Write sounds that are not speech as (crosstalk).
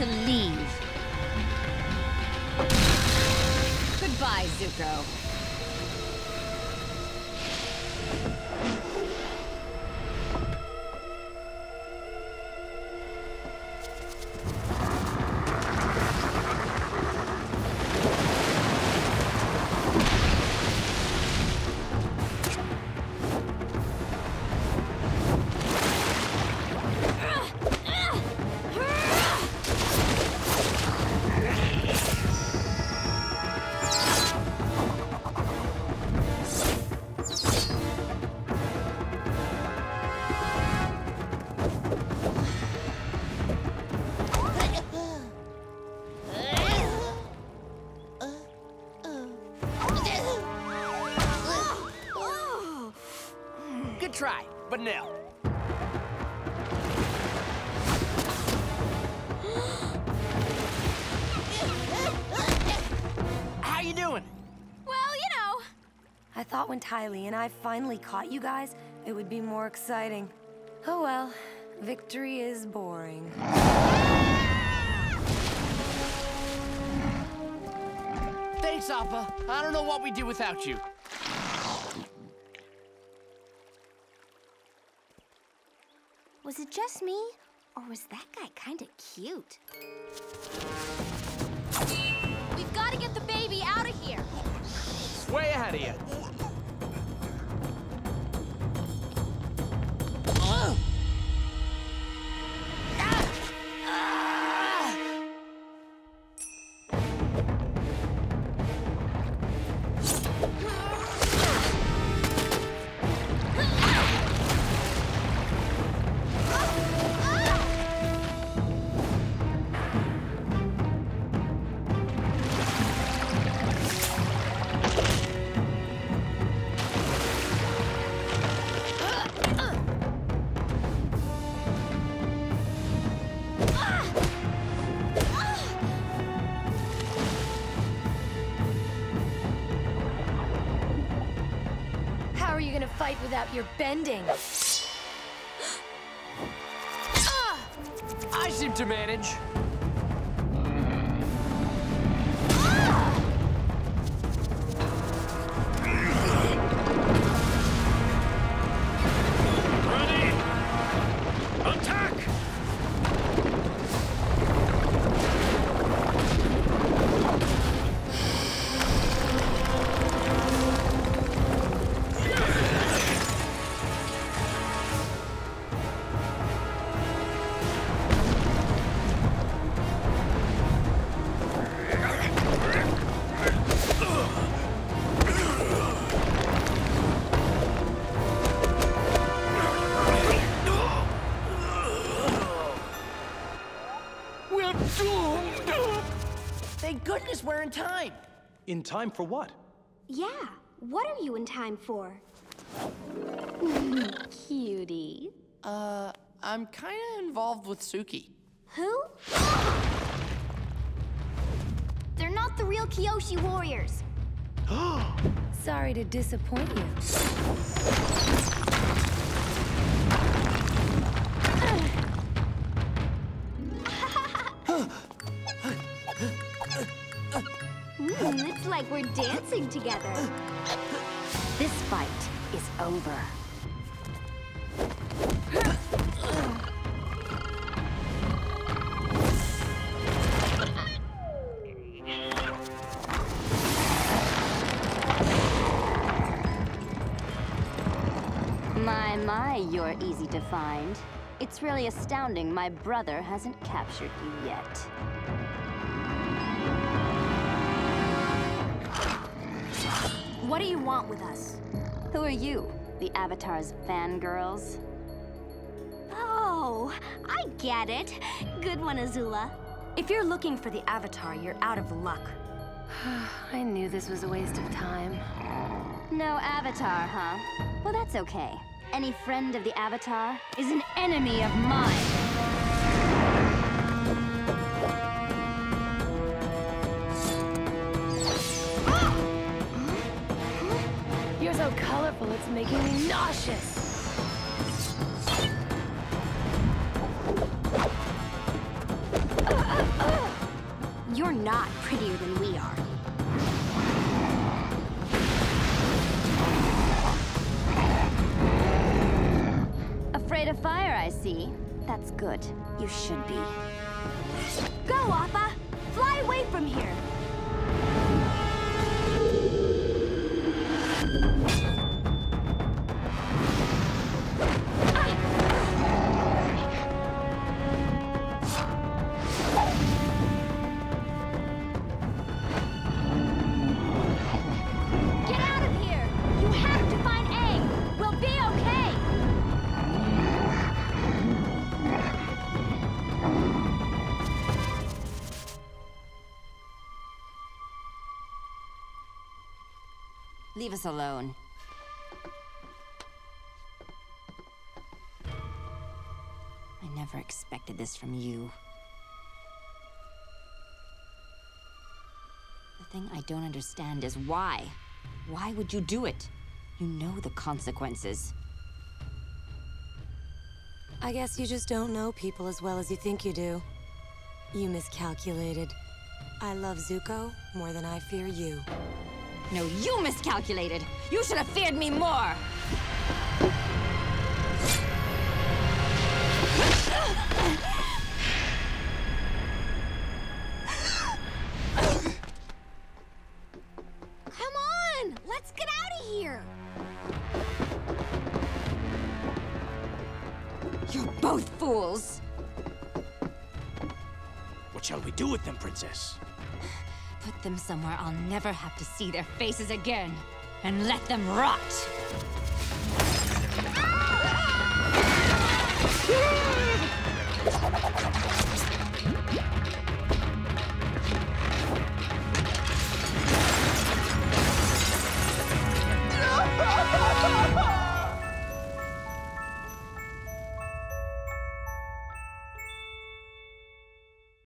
to leave. Goodbye, Zuko. Try, but no. How you doing? Well, you know. I thought when Ty Lee and I finally caught you guys, it would be more exciting. Oh well, victory is boring. Thanks, Appa. I don't know what we'd do without you. Was it just me? Or was that guy kinda cute? We've gotta get the baby out of here! It's way ahead of you. You gonna fight without your bending? (gasps) Ah! I seem to manage. In time for what? Yeah, what are you in time for? (laughs) Cutie. Uh, I'm kinda involved with Suki. Who? They're not the real Kyoshi warriors. (gasps) Sorry to disappoint you. Mm, it's like we're dancing together. This fight is over. My, my, you're easy to find. It's really astounding my brother hasn't captured you yet. What do you want with us? Who are you? The Avatar's fangirls? Oh, I get it. Good one, Azula. If you're looking for the Avatar, you're out of luck. (sighs) I knew this was a waste of time. No Avatar, huh? Well, that's okay. Any friend of the Avatar is an enemy of mine. Colorful, it's making me nauseous. You're not prettier than we are. Afraid of fire, I see. That's good. You should be. Go, Appa! Fly away from here! Leave us alone. I never expected this from you. The thing I don't understand is why. Why would you do it? You know the consequences. I guess you just don't know people as well as you think you do. You miscalculated. I love Zuko more than I fear you. No, you miscalculated! You should have feared me more! Come on! Let's get out of here! You're both fools! What shall we do with them, Princess? Put them somewhere I'll never have to see their faces again. And let them rot! (laughs)